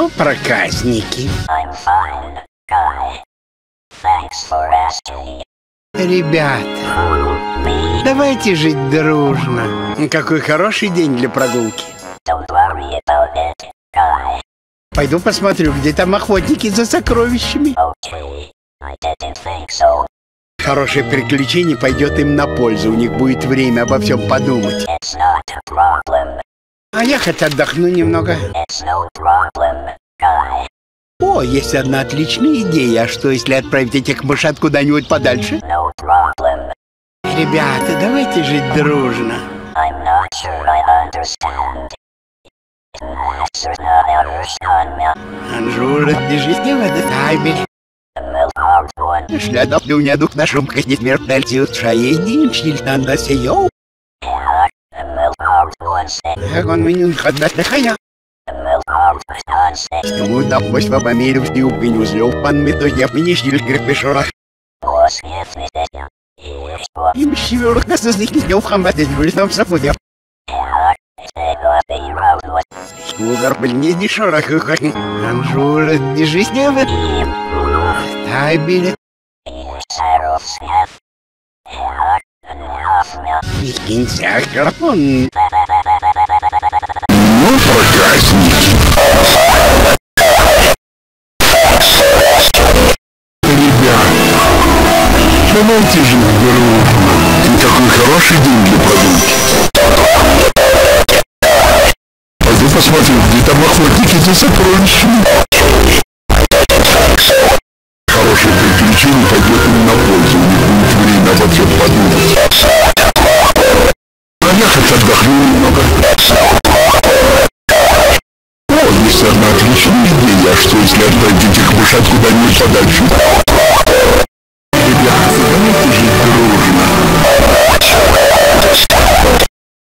Ну, проказники. Ребята, давайте жить дружно. Какой хороший день для прогулки. It. Пойду посмотрю, где там охотники за сокровищами. Okay. So. Хорошее приключение пойдет им на пользу. У них будет время обо всем подумать. А я хоть отдохну немного. No problem. О, есть одна отличная идея. А что, если отправить этих мышат куда-нибудь подальше? No problem. Ребята, давайте жить дружно. I'm not sure I understand. Анжура, держите в этот табель. Шлядов люня дух на шум смертельцию шаедин шильтан да сеё. Ему на пусть в обомере в дюб не узлёв пан мы то я мне шиль грепешора. Was if it is. Yes, what? Им шивёрок нас из них не ухамбатить будет нам сапудя. Yeah. Say what the road was. Угар блин не шорох Анжура, держись в этот табель. Sarah Smith. Yeah. And half И проказники. Ребята, давайте жить дружно. Такой хороший день для прогулки. Пойду посмотрю, где там охотники за сокровищами. Хорошее приключение пойдет им на пользу. У них будет время обо всем подумать. Я хоть отдохну немного. О, есть одна отличная идея. А что, если отправить этих мышат куда-нибудь подальше?